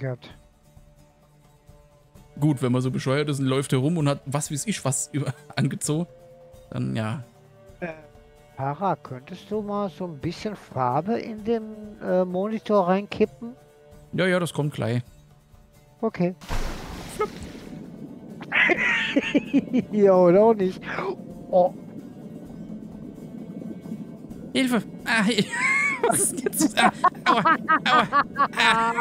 gehabt. Gut, wenn man so bescheuert ist und läuft herum und hat was weiß ich was über angezogen, dann ja. Äh, Para, könntest du mal so ein bisschen Farbe in den äh, Monitor reinkippen? Ja, ja, das kommt gleich. Okay. ja, oder auch nicht. Oh, Hilfe! Ah, Was ist jetzt? Ah, aua, aua, ah.